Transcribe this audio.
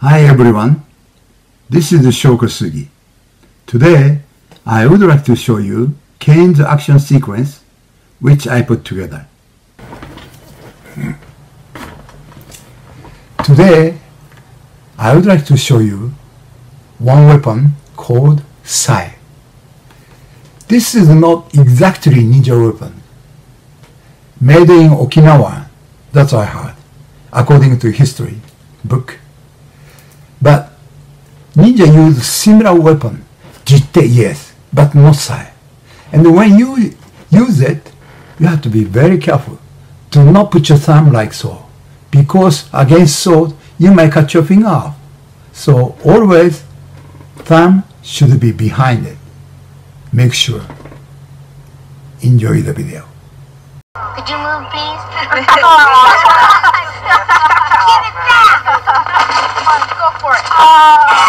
Hi everyone, this is Sho Kosugi. Today, I would like to show you Kane's action sequence, which I put together. Today, I would like to show you one weapon called Sai. This is not exactly ninja weapon. Made in Okinawa, that's I heard, according to history book. But ninja use similar weapon, jitte yes, but not sai. And when you use it, you have to be very careful. Do not put your thumb like so, because against sword, you may cut your finger off. So always, thumb should be behind it. Make sure. Enjoy the video. Could you move, please? for it. Eye